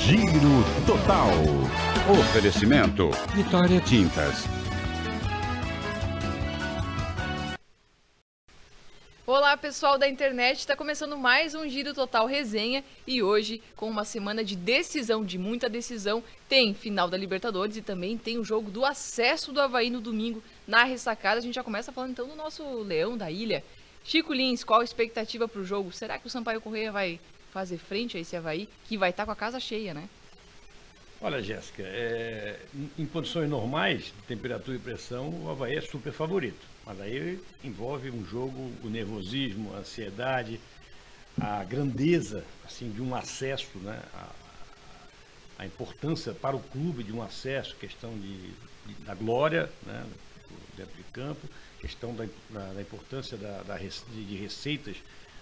Giro Total. Oferecimento Vitória Tintas. Olá pessoal da internet, está começando mais um Giro Total Resenha e hoje, com uma semana de decisão, de muita decisão, tem final da Libertadores e também tem o jogo do acesso do Havaí no domingo na ressacada. A gente já começa falando então do nosso leão da ilha. Chico Lins, qual a expectativa para o jogo? Será que o Sampaio Correia vai fazer frente a esse Havaí que vai estar tá com a casa cheia, né? Olha, Jéssica, é, em condições normais, de temperatura e pressão, o Havaí é super favorito. Mas aí envolve um jogo, o nervosismo, a ansiedade, a grandeza assim, de um acesso, né? a, a importância para o clube de um acesso, questão de, de da glória né? dentro de campo, questão da, da, da importância da, da, de receitas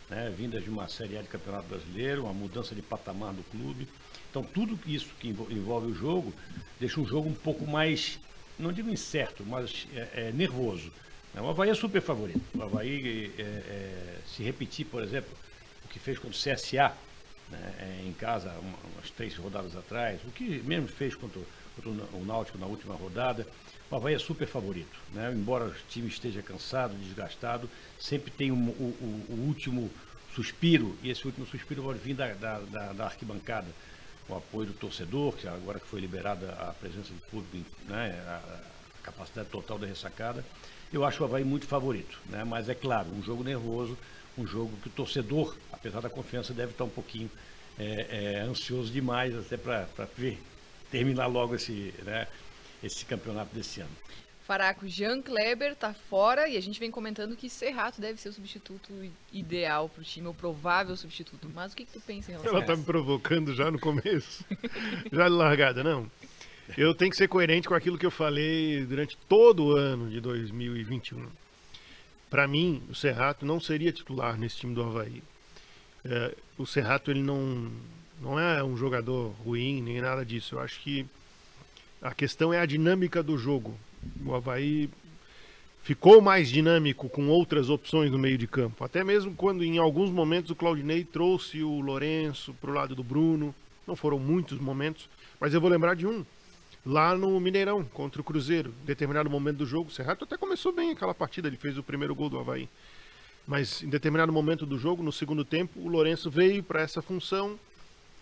né? vindas de uma Série A de Campeonato Brasileiro, uma mudança de patamar do clube. Então, tudo isso que envolve o jogo deixa um jogo um pouco mais, não digo incerto, mas é, é nervoso. O Havaí é super favorito. O Havaí, é, é, se repetir, por exemplo, o que fez contra o CSA né, é, em casa, umas três rodadas atrás, o que mesmo fez contra, contra o Náutico na última rodada, o Havaí é super favorito. Né? Embora o time esteja cansado, desgastado, sempre tem um, o, o, último suspiro, e esse último suspiro vai vir da, da, da, da arquibancada o apoio do torcedor, que agora que foi liberada a presença do público, né, a, a, capacidade total da ressacada, eu acho o Havaí muito favorito. Né? Mas é claro, um jogo nervoso, um jogo que o torcedor, apesar da confiança, deve estar um pouquinho é, é, ansioso demais até para ver terminar logo esse, né, esse campeonato desse ano. Faraco, Jean Kleber tá fora e a gente vem comentando que Serrato deve ser o substituto ideal pro time, o provável substituto. Mas o que, que tu pensa em relação Ela a tá me provocando já no começo. já de largada, não. Eu tenho que ser coerente com aquilo que eu falei durante todo o ano de 2021. Para mim, o Serrato não seria titular nesse time do Havaí. É, o Serrato ele não, não é um jogador ruim, nem nada disso. Eu acho que a questão é a dinâmica do jogo. O Havaí ficou mais dinâmico com outras opções no meio de campo. Até mesmo quando em alguns momentos o Claudinei trouxe o Lourenço para o lado do Bruno. Não foram muitos momentos, mas eu vou lembrar de um. Lá no Mineirão, contra o Cruzeiro. Em determinado momento do jogo, o Serrato até começou bem aquela partida, ele fez o primeiro gol do Havaí. Mas em determinado momento do jogo, no segundo tempo, o Lourenço veio para essa função,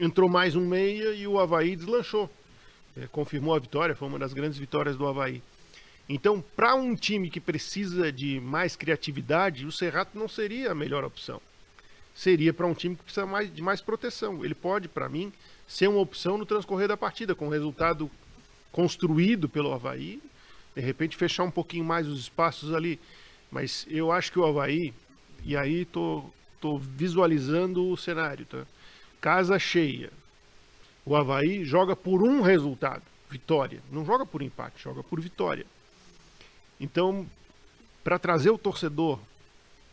entrou mais um meia e o Havaí deslanchou. É, confirmou a vitória, foi uma das grandes vitórias do Havaí. Então, para um time que precisa de mais criatividade, o Serrato não seria a melhor opção. Seria para um time que precisa mais, de mais proteção. Ele pode, para mim, ser uma opção no transcorrer da partida, com resultado construído pelo Havaí, de repente fechar um pouquinho mais os espaços ali. Mas eu acho que o Havaí, e aí tô, tô visualizando o cenário, tá? Casa cheia. O Havaí joga por um resultado, vitória. Não joga por empate, joga por vitória. Então, para trazer o torcedor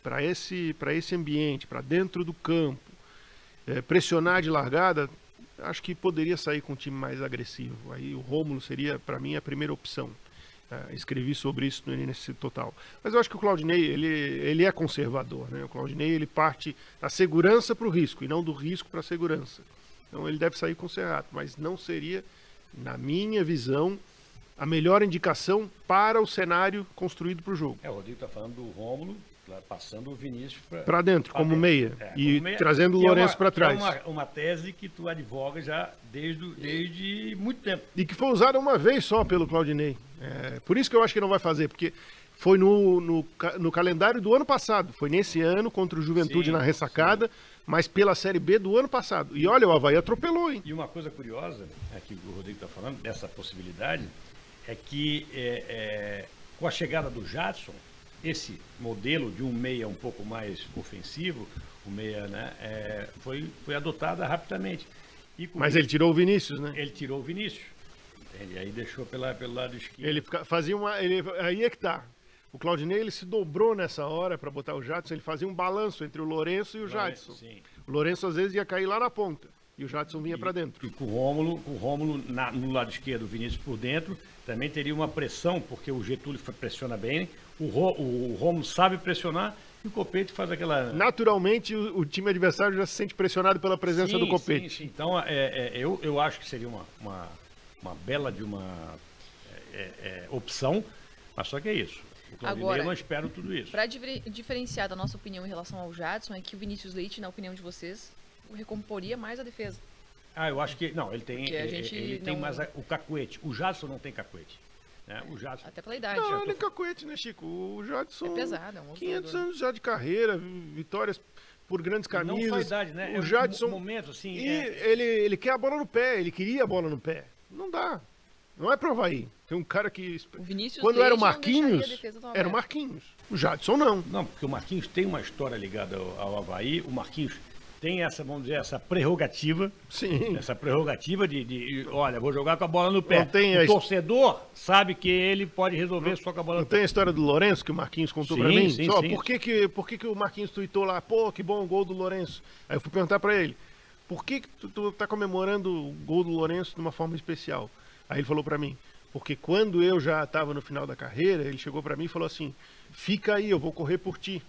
para esse, esse ambiente, para dentro do campo, é, pressionar de largada, acho que poderia sair com um time mais agressivo. Aí o Rômulo seria, para mim, a primeira opção. É, escrevi sobre isso no NSC Total. Mas eu acho que o Claudinei, ele, ele é conservador. Né? O Claudinei, ele parte da segurança para o risco, e não do risco para a segurança. Então ele deve sair com o Serrato, mas não seria, na minha visão, a melhor indicação para o cenário construído para o jogo. É, o Rodrigo está falando do Rômulo, passando o Vinícius para dentro, como dentro. meia, é, e como meia, trazendo o é Lourenço é para trás. É uma, uma, tese que tu advoga já desde, desde muito tempo. E que foi usada uma vez só pelo Claudinei. É, por isso que eu acho que não vai fazer, porque foi no, no, no calendário do ano passado, foi nesse ano contra o Juventude sim, na ressacada, sim. mas pela Série B do ano passado. E olha, o Havaí atropelou, hein? E uma coisa curiosa, é que o Rodrigo está falando, dessa possibilidade, é que é, é, com a chegada do Jadson, esse modelo de um meia um pouco mais ofensivo, o meia, né, é, foi, foi adotada rapidamente. Mas ele tirou o Vinícius, né? Ele tirou o Vinícius. Entende? Aí deixou pela, pelo lado esquerdo. Ele fazia uma. Ele, aí é que tá. O Claudinei ele se dobrou nessa hora para botar o Jadson, ele fazia um balanço entre o Lourenço e o Jadson. Sim. O Lourenço às vezes ia cair lá na ponta. E o Jadson vinha para dentro. E com o Rômulo, o Rômulo na, no lado esquerdo, o Vinícius por dentro, também teria uma pressão, porque o Getúlio pressiona bem. O, o, o Rômulo sabe pressionar E o Copete faz aquela. Naturalmente, o, o time adversário já se sente pressionado pela presença Sim, do Copete. sim, sim. Então, é, é, eu, eu acho que seria uma, uma, uma bela de uma é, é, opção, mas só que é isso. Agora, eu não espero tudo isso. Diver- diferenciar da nossa opinião em relação ao Jadson, é que o Vinícius Leite, na opinião de vocês, recomporia mais a defesa. Ah, eu acho que. Não, ele tem, ele, gente ele tem não- mais o cacuete. O Jadson não tem cacuete. Né? O Jadson. Até pela idade. Não, ele é cacuete, né, Chico? O Jadson. É pesado, é um outro 500 jogador. anos já de carreira, vitórias por grandes não camisas. só idade, né? É O um Jadson. momento, assim. E é- ele, ele quer a bola no pé, ele queria a bola no pé. Não dá. Não é pro Havaí. Tem um cara que. O Vinícius Quando Leite era o não Marquinhos, era o. Marquinhos. O Jadson não. Não, porque o Marquinhos tem uma história ligada ao, ao Havaí. O Marquinhos tem essa, vamos dizer, essa prerrogativa. Sim. Essa prerrogativa de, de, olha, vou jogar com a bola no pé. Não tem o a torcedor sabe que ele pode resolver só com a bola Não no pé. tem a história do Lourenço que o Marquinhos contou Sim, pra mim? sim, Só, sim. Por, que, que, por que, que o Marquinhos tweetou lá, pô, que bom o gol do Lourenço? Aí eu fui perguntar pra ele, por que, que tu, tu tá comemorando o gol do Lourenço de uma forma especial? Aí ele falou pra mim, porque quando eu já estava no final da carreira, ele chegou pra mim e falou assim, fica aí, eu vou correr por ti.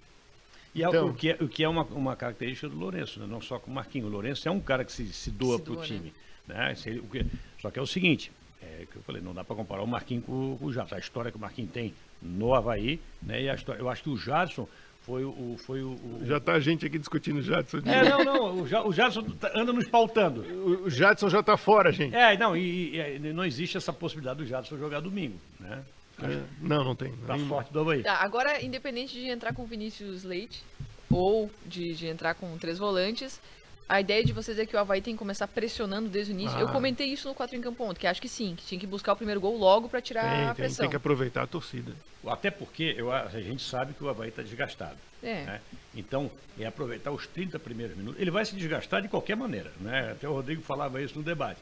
E é Então- o que é, o que é uma, uma característica do Lourenço, né? não só com o Marquinhos. O Lourenço é um cara que se, se doa pro doa, né? time. Né? Se ele- o que- só que é o seguinte, é que eu falei, não dá para comparar o Marquinhos com, com o Jadson. A história que o Marquinhos tem no Havaí, né? E a história, eu acho que o Jadson foi o. o- foi o, o- Já tá a gente aqui discutindo o Jadson. É, não, não, o, Ja- o Jadson tá- anda nos pautando. O o Jadson já tá fora, gente. É, não, e, e- e não existe essa possibilidade do Jadson jogar domingo, né? É, Não, não tem. Tá Nem- forte do Havaí. Tá, agora, independente de entrar com o Vinícius Leite ou de, de entrar com três volantes, a ideia de vocês é que o Havaí tem que começar pressionando desde o início. Eu Ah. comentei isso no 4 em campo ontem, que acho que sim, que tinha que buscar o primeiro gol logo pra tirar Tem, a tem, pressão. tem que aproveitar a torcida. Até porque eu, a gente sabe que o Havaí está desgastado. É. né? Então, é aproveitar os 30 primeiros minutos. Ele vai se desgastar de qualquer maneira. Né? Até o Rodrigo falava isso no debate.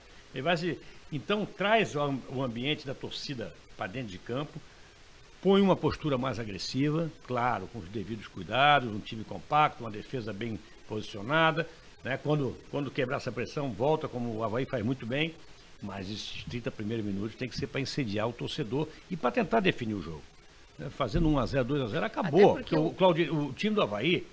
Então, traz o am- o ambiente da torcida para dentro de campo, põe uma postura mais agressiva, claro, com os devidos cuidados, um time compacto, uma defesa bem posicionada. Né? Quando, quando quebrar essa pressão, volta como o Havaí faz muito bem. Mas esses 30 primeiros minutos tem que ser para incendiar o torcedor e para tentar definir o jogo. né? Fazendo 1x0, 2x0, acabou. porque o, o- Claudi- o time do Havaí,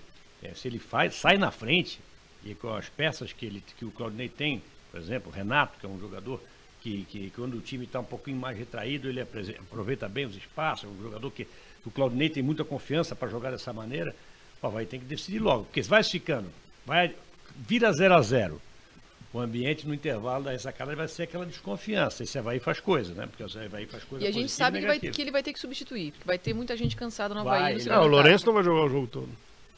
é, se ele faz, sai na frente, e com as peças que, ele, que o Claudinei tem, por exemplo, o Renato, que é um jogador que, que quando o time está um pouquinho mais retraído, ele aproveita bem os espaços, é um jogador que, o Claudinei tem muita confiança para jogar dessa maneira, o Havaí tem que decidir logo, porque se vai ficando, vai, vira 0 a 0 o ambiente no intervalo da ressacada vai ser aquela desconfiança. Esse Havaí faz coisa, né? Porque o Havaí faz coisa E a gente sabe que, vai- que ele vai ter que substituir, porque vai ter muita gente cansada no Vai, Havaí segundo Ah, o etapa. Lourenço não vai jogar o jogo todo.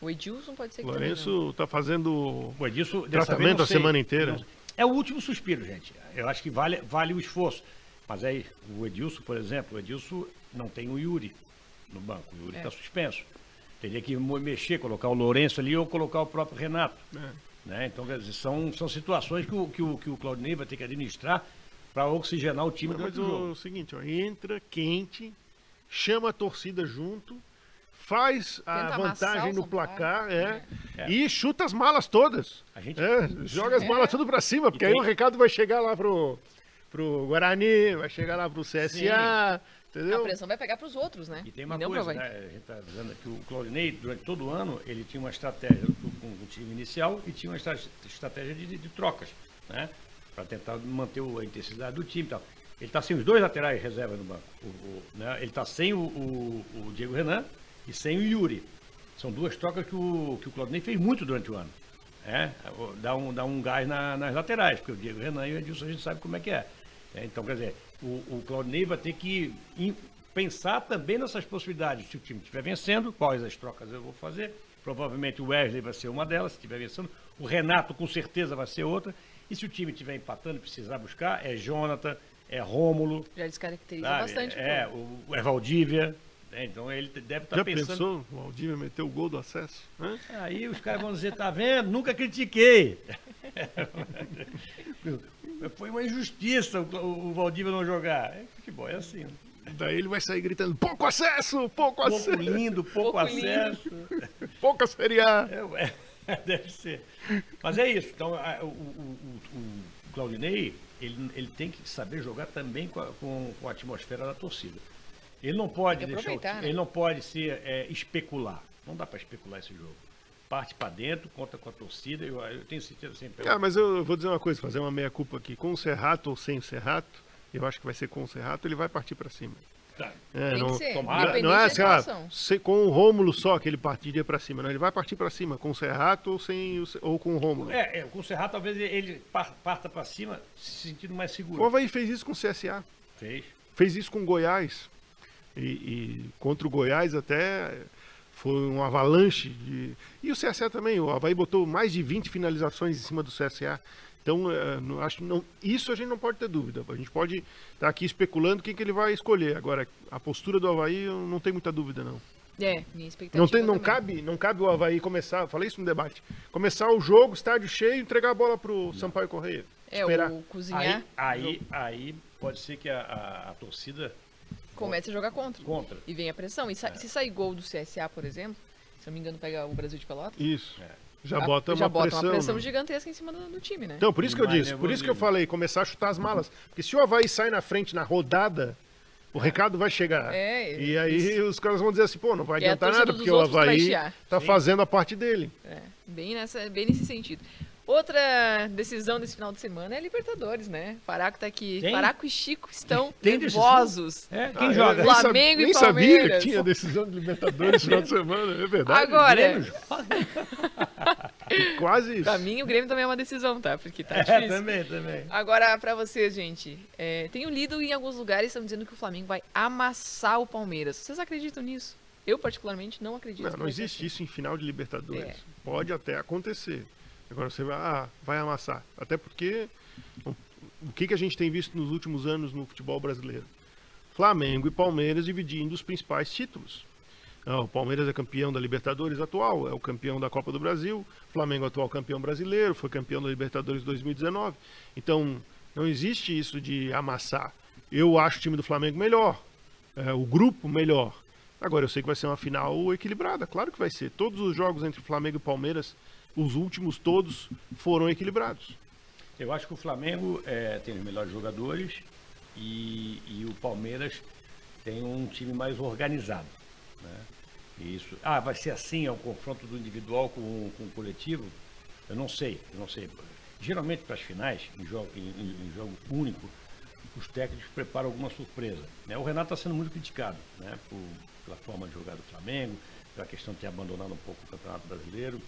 O Edilson pode ser O que Lourenço tá fazendo disso, dessa Tratamento não a semana inteira? Não- É o último suspiro, gente. Eu acho que vale, vale o esforço. Mas aí, o Edilson, por exemplo, o Edilson não tem o Yuri no banco. O Yuri É. está suspenso. Teria que mexer, colocar o Lourenço ali ou colocar o próprio Renato. É. Né? Então, quer dizer, são, são situações que o, que, o, que o Claudinei vai ter que administrar para oxigenar o time Mas durante o o seguinte, ó, entra quente, chama a torcida junto, faz a Tenta vantagem no placar, é, É. e chuta as malas todas. A gente- É, joga as malas tudo pra cima, porque E aí tem- o recado vai chegar lá pro, pro Guarani, vai chegar lá pro CSA, A entendeu? pressão vai pegar pros outros, né? E tem uma não coisa, né? A gente está dizendo que o Claudinei, durante todo o ano, ele tinha uma estratégia com o time inicial e tinha uma estra- estratégia de, de- de trocas, né? Para tentar manter o- a intensidade do time e tal. Ele está sem os dois laterais reserva no banco. O- o- né? Ele está sem o, o- o Diego Renan e sem o Yuri. São duas trocas que o, que o Claudinei fez muito durante o ano. né? Dá, um, dá um gás na- nas laterais, porque o Diego Renan e o Edilson a gente sabe como é que é. É, Então, quer dizer, o, o Claudinei vai ter que in- pensar também nessas possibilidades. Se o time estiver vencendo, quais as trocas eu vou fazer? Provavelmente o Wesley vai ser uma delas, se estiver vencendo. O Renato, com certeza, vai ser outra. E se o time estiver empatando e precisar buscar, é Jonathan, é Rômulo, Já descaracteriza sabe? bastante. é, o é Valdívia. Né? Então, ele deve estar Já pensando... pensou? O Valdívia meteu o gol do acesso? né? Aí os caras vão dizer, tá vendo? Nunca critiquei. Foi uma injustiça o, o Valdívia não jogar. É futebol, é assim. né? Daí ele vai sair gritando, pouco acesso, pouco Pouco acesso, lindo, pouco, Pouco acesso. pouca Série A. É, ué, deve ser. Mas é isso. Então, a- o, o, o, o Claudinei, ele, ele tem que saber jogar também com a, com, com a atmosfera da torcida. Ele não pode deixar o né? ele não pode ser é, especular. Não dá para especular esse jogo. Parte para dentro, conta com a torcida. Eu, eu tenho certeza sempre. Ah, mas eu vou dizer uma coisa, fazer uma meia-culpa aqui. Com o Serrato ou sem o Serrato, eu acho que vai ser com o Serrato, ele vai partir para cima. Tá. É, Tem não, que ser, tomara. não é assim, ah, situação. se- com o Rômulo só que ele partiria para cima. Não, ele vai partir para cima com o Serrato ou, sem o, ou com o Rômulo. É, é, com o Serrat talvez ele par- parta para cima se sentindo mais O seguro. Havaí fez isso com o CSA. Fez. Fez isso com o Goiás. E, e contra o Goiás até foi um avalanche. De... E o CSA também. O Havaí botou mais de 20 finalizações em cima do CSA. Então, não, acho, que não, isso a gente não pode ter dúvida. A gente pode estar aqui especulando quem que ele vai escolher. Agora, a postura do Havaí, eu não tenho muita dúvida, não. É, minha expectativa Não, tem, não, também. cabe, não cabe o Havaí começar, falei isso no debate, começar o jogo, estádio cheio, entregar a bola pro Sampaio Correia. É, esperar. o cozinhar Aí, aí, aí pode ser que a, a- a torcida começa a jogar contra. contra. E vem a pressão. E sa- se sair gol do CSA, por exemplo, se eu não me engano, pega o Brasil de Pelotas. Isso. É. Já a- bota já uma bota pressão. uma pressão né? gigantesca em cima do, do time, né? Então, por isso que eu disse, por isso que eu falei, começar a chutar as malas. Porque se o Havaí sai na frente na rodada, o recado vai chegar. É, e aí isso. os caras vão dizer assim, pô, não vai a adiantar torcida nada, porque o Havaí tá Sim. fazendo a parte dele. É, bem, nessa, bem nesse sentido. Outra decisão desse final de semana é a Libertadores, né? Faraco tá aqui. Tem? Faraco e Chico estão Tem nervosos. É, quem Ah, joga? eu nem Flamengo e nem sabia Palmeiras. que tinha decisão de Libertadores no final de semana, é verdade. Agora, Grêmio Quase isso. pra mim o Grêmio também é uma decisão, tá? Porque tá É, difícil. também, também. Agora, pra vocês, gente, é, tenho lido em alguns lugares estão dizendo que o Flamengo vai amassar o Palmeiras. Vocês acreditam nisso? Eu, particularmente, não acredito. Não, não existe assim. isso em final de Libertadores. É. Pode até acontecer. Agora você vai, ah, vai amassar. Até porque o, que, que a gente tem visto nos últimos anos no futebol brasileiro? Flamengo e Palmeiras dividindo os principais títulos. Ah, o Palmeiras é campeão da Libertadores atual, é o campeão da Copa do Brasil. Flamengo atual campeão brasileiro, foi campeão da Libertadores 2019. Então, não existe isso de amassar. Eu acho o time do Flamengo melhor, é, o grupo melhor. Agora, eu sei que vai ser uma final equilibrada, claro que vai ser. Todos os jogos entre Flamengo e Palmeiras, os últimos todos, foram equilibrados. Eu acho que o Flamengo é, tem os melhores jogadores e, e o Palmeiras tem um time mais organizado. Né? Isso. Ah, vai ser assim, é um confronto do individual com, com o coletivo? Eu não sei, eu não sei. Geralmente para as finais, em jogo, em- em jogo único, os técnicos preparam alguma surpresa. né? O Renato está sendo muito criticado né? por- pela forma de jogar do Flamengo, pela questão de ter abandonado um pouco o Campeonato Brasileiro.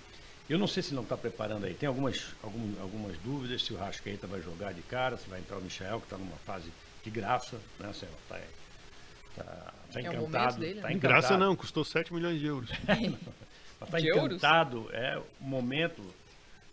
Eu não sei se não está preparando aí. Tem algumas, algum- algumas dúvidas se o Rascaeta vai jogar de cara, se vai entrar o Michel, que está numa fase de graça, né? Está tá, tá É o momento encantado. dele, tá né? encantado. Graça não, custou 7 milhões de euros. Está De euros? encantado, é o momento.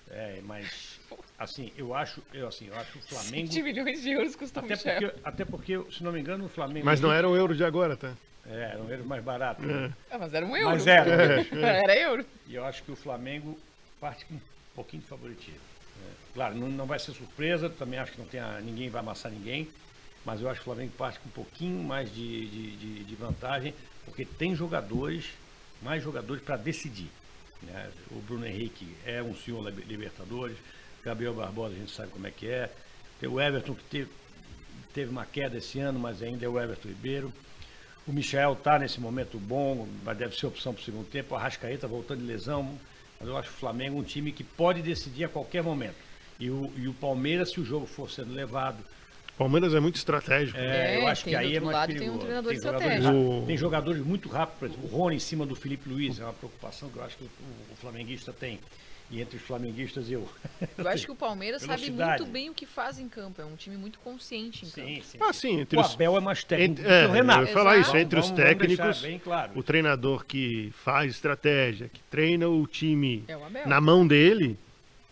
É, mas assim, eu acho, eu assim, eu acho o Flamengo 20 milhões de euros custa o até Michel. porque, até porque, se não me engano, o Flamengo Mas não era o euro de agora, tá? É, era um euro mais barato. né? Ah, mas era um euro. Mas era. Era euro. E eu acho que o Flamengo parte com um pouquinho de favoritismo. né? Claro, não, não vai ser surpresa, também acho que não tem a- ninguém vai amassar ninguém, mas eu acho que o Flamengo parte com um pouquinho mais de, de, de- de vantagem, porque tem jogadores, mais jogadores para decidir. né? O Bruno Henrique é um senhor liber- Libertadores, Gabriel Barbosa a gente sabe como é que é, tem o Everton que teve, teve uma queda esse ano, mas ainda é o Everton Ribeiro. O Michel está nesse momento bom, mas deve ser opção para o segundo tempo. O Arrascaeta voltando de lesão. Mas eu acho o Flamengo um time que pode decidir a qualquer momento. E o, e o Palmeiras, se o jogo for sendo levado, Palmeiras é muito estratégico. é, É, eu acho tem que aí é mais lado, tem um perigoso. treinador jogadores, rápidos. tem jogadores muito rápidos, por exemplo, o Rony em cima do Felipe Luiz, é uma preocupação que eu acho que o, o flamenguista tem. E entre os flamenguistas eu. Eu acho que o Palmeiras sabe muito bem o que faz em campo. É um time muito consciente em campo. Sim, sim. Ah, sim, entre o os, Abel é mais técnico entre, do que é, o Renato. eu ia falar isso, Exato. entre os Vamos- deixar técnicos, bem claro. o treinador que faz estratégia, que treina o time É o Abel. na mão dele,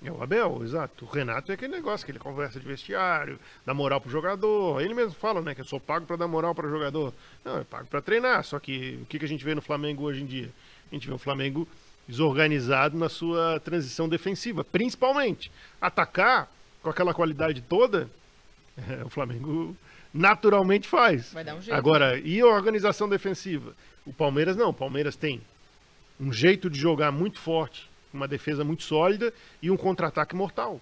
é o Abel, exato. O Renato é aquele negócio que ele conversa de vestiário, dá moral pro jogador. Ele mesmo fala, né, que eu sou pago para dar moral para jogador. Não, é pago para treinar. Só que o que, que a gente vê no Flamengo hoje em dia? A gente vê o Flamengo desorganizado na sua transição defensiva, principalmente atacar com aquela qualidade toda. é, o Flamengo naturalmente faz. Vai dar um jeito. Agora, e a organização defensiva? O Palmeiras não. O Palmeiras tem um jeito de jogar muito forte, uma defesa muito sólida e um contra-ataque mortal.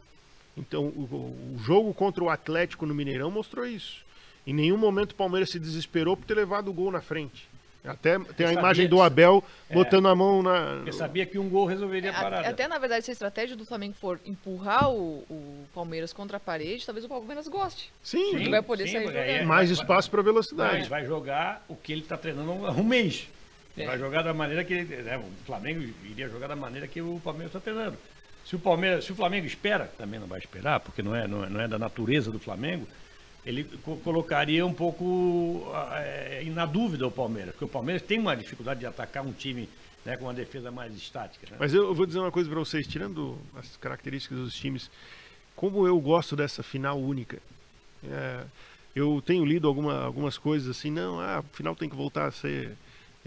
Então, o, o jogo contra o Atlético no Mineirão mostrou isso. Em nenhum momento o Palmeiras se desesperou por ter levado o gol na frente. Até tem a sabia imagem do. Abel É. botando a mão na. Porque sabia que um gol resolveria a A- parada. Até na verdade, se a estratégia do Flamengo for empurrar o, o Palmeiras contra a parede, talvez o Palmeiras goste. Sim, Ele vai poder sair aí jogando. é- mais vai- espaço para velocidade. vai jogar o que ele está treinando há um mês. É. vai jogar da maneira que ele, né, o Flamengo iria jogar da maneira que o Palmeiras está treinando. Se o Palmeiras, se o Flamengo espera, também não vai esperar, porque não é, não é, não é da natureza do Flamengo, ele co- colocaria um pouco é, na dúvida o Palmeiras, porque o Palmeiras tem uma dificuldade de atacar um time né, com uma defesa mais estática. Né? Mas eu vou dizer uma coisa para vocês, tirando as características dos times, como eu gosto dessa final única. É, eu tenho lido alguma, algumas coisas assim, não, ah, final tem que voltar a ser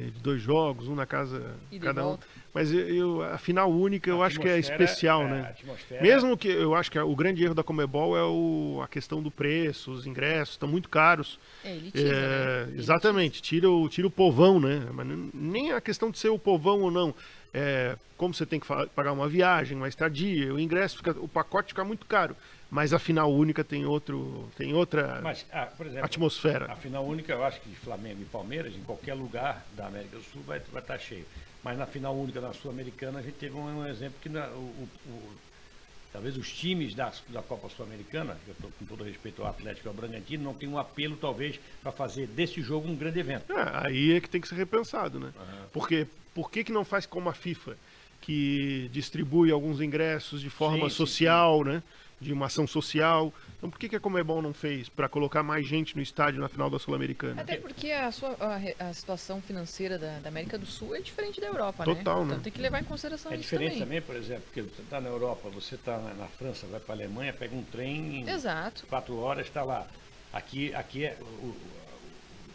de dois jogos, um na casa E de cada um. volta. Mas eu, eu- a final única eu A acho que é atmosfera- especial, é, né? atmosfera- Mesmo que eu acho que o grande erro da Comebol é o, a questão do preço, os ingressos estão muito caros. É, elitiza, É, né? exatamente, tira o, tira o povão, né? Mas nem a questão de ser o povão ou não. É, como você tem que pagar uma viagem, uma estadia, o ingresso, fica, o pacote fica muito caro. Mas a final única tem, outro, tem outra Mas, ah, exemplo, atmosfera. A final única, eu acho que Flamengo e Palmeiras, em qualquer lugar da América do Sul, vai, vai estar cheio. Mas na final única na Sul-Americana, a gente teve um, um exemplo que na- o, o- talvez os times da, da Copa Sul-Americana, que eu estou com todo respeito ao Atlético e ao Bragantino, não tem um apelo, talvez, para fazer desse jogo um grande evento. É, aí é que tem que ser repensado, né? Porque por que, que não faz como a FIFA, que distribui alguns ingressos de forma Sim, sim, social, né? De uma ação social. Então por que, que a Comebol não fez para colocar mais gente no estádio na final da Sul-Americana? Até porque a, sua, a, a situação financeira da, da América do Sul é diferente da Europa, Total, né? né? Então tem que levar em consideração É isso diferente também. também, por exemplo, porque você está na Europa, você está na, na França, vai para a Alemanha, pega um trem, em Exato. quatro horas está lá. Aqui, aqui é, o-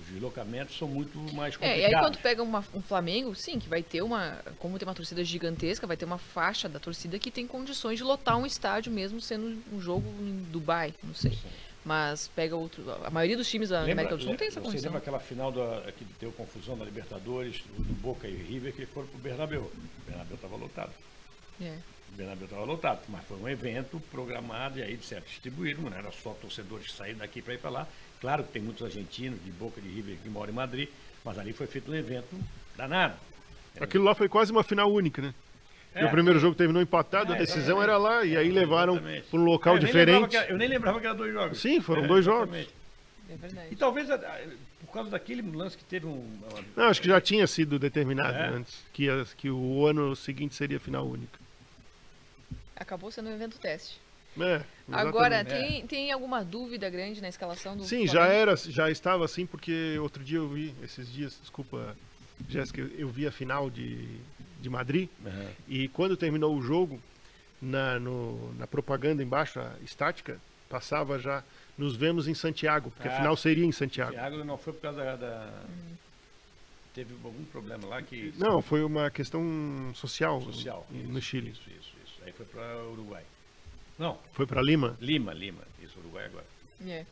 os deslocamentos são muito mais É, complicados. e aí quando pega uma- um Flamengo, sim, que vai ter uma. Como tem uma torcida gigantesca, vai ter uma faixa da torcida que tem condições de lotar um estádio mesmo sendo um jogo em Dubai, não sei. Mas pega outro. A maioria dos times da América do Sul não tem essa você condição. lembra aquela final da, que deu confusão na Libertadores, do, Boca e River, que foram pro Bernabéu. O Bernabéu estava lotado. É. O Bernabéu estava lotado, mas foi um evento programado e aí, de certo, distribuíram, não era só torcedores que saíram daqui para ir para lá. Claro que tem muitos argentinos de Boca de River que moram em Madrid, mas ali foi feito um evento danado. Aquilo lá foi quase uma final única, né? Porque É. o primeiro jogo terminou empatado, a É, decisão exatamente. era lá, e aí levaram Exatamente. para um local É, eu diferente. era- eu nem lembrava que era dois jogos. Sim, foram É, dois jogos. exatamente. É E talvez a- a- por causa daquele lance que teve um. uma- Não, acho que já tinha sido determinado É? antes, que, que o ano seguinte seria final única. Acabou sendo um evento teste. É, Agora, tem, tem alguma dúvida grande na escalação do Sim, já era, já estava assim, porque outro dia eu vi, esses dias, desculpa, Jéssica, eu- vi a final de, de Madrid, Aham. e quando terminou o jogo, na, no- na propaganda embaixo, a estática, passava já, nos vemos em Santiago, porque a Ah. final seria em Santiago. Thiago não foi por causa da. da- Teve algum problema lá que. Não, foi uma questão social, Social. no Chile. Isso, isso, isso. Aí foi para Uruguai. Não, Foi para Lima. Lima, Lima. Isso, Uruguai agora. É.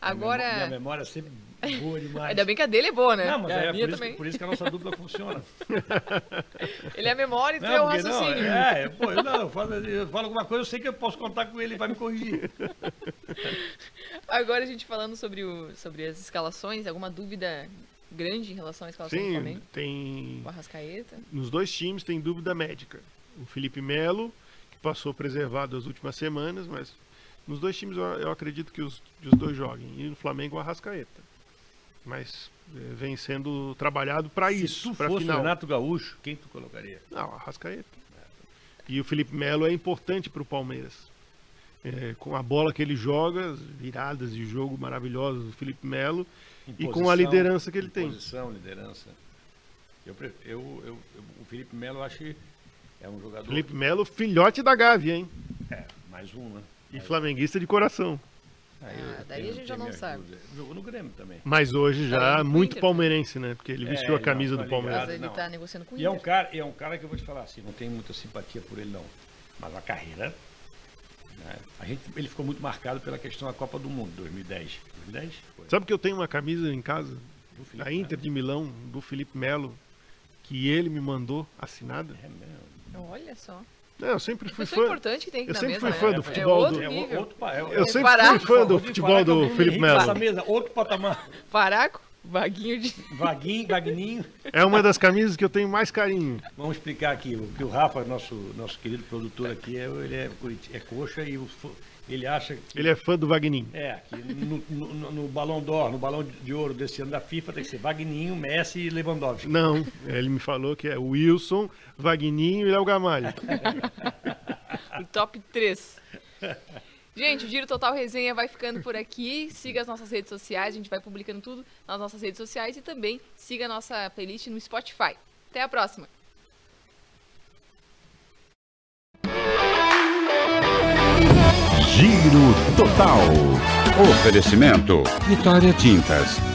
Agora. Minha memória é sempre boa demais. Ainda bem que a dele é boa, né? Não, mas é minha por isso, por isso que a nossa dupla funciona. Ele é a memória e tu é o porque não, raciocínio. é, pô, eu não, eu falo, eu falo alguma coisa, eu sei que eu posso contar com ele e vai me corrigir. Agora a gente falando sobre, o, sobre as escalações, alguma dúvida grande em relação à escalação do Sim, Flamengo? tem. O Arrascaeta? Nos dois times tem dúvida médica. O Felipe Melo, passou preservado as últimas semanas, mas nos dois times eu, eu acredito que os, que os dois joguem. E no Flamengo o Arrascaeta. Mas eh, vem sendo trabalhado para Se isso, para fosse o final. Renato Gaúcho, quem tu colocaria? Não, Arrascaeta. E o Felipe Melo é importante para o Palmeiras. É, com a bola que ele joga, as viradas de jogo maravilhosas do Felipe Melo e com a Imposição, liderança que ele tem. Posição, liderança. Eu, eu, eu- o Felipe Melo, acho que é um jogador. Felipe Melo, filhote da Gávea, hein? É, mais um, né? E flamenguista de coração. Aí Ah, daí tenho- a gente já não sabe. Jogou no Grêmio também. Mas hoje Tá já pro muito Inter, palmeirense, né? Porque ele É, vestiu a ele camisa não, do tá Palmeiras. Mas ele tá negociando com o E é um, cara, e é um cara que eu vou te falar assim, não tenho muita simpatia por ele não. Mas a carreira, né, a gente, ele ficou muito marcado pela questão da Copa do Mundo, 2010. 2010? Foi. Sabe que eu tenho uma camisa em casa da Inter de Milão, do Felipe Melo, que ele me mandou assinada? Melo. É mesmo. Olha só. É, eu sempre fui Pessoa fã. importante que tem aqui eu sempre fui fã do É futebol do- É nível. outro, pa- é, Eu sempre fui fã do futebol é do Felipe Melo. outro patamar. Faraco? Vaguinho de. Vaguinho, Vagninho. É uma das camisas que eu tenho mais carinho. Vamos explicar aqui. O que o Rafa, nosso, nosso querido produtor aqui, é, ele é, é coxa e o ele acha que. Ele é fã do Vagninho. É, que no, no, no, no Balão d'Or, no Balão de Ouro desse ano da FIFA, tem que ser Vagninho, Messi e Lewandowski. Não, ele me falou que é Wilson, Vagninho e Léo Gamalho. O top 3. Gente, o Giro Total Resenha vai ficando por aqui. Siga as nossas redes sociais, a gente vai publicando tudo nas nossas redes sociais e também siga a nossa playlist no Spotify. Até a próxima! Giro Total. Oferecimento Vitória Tintas.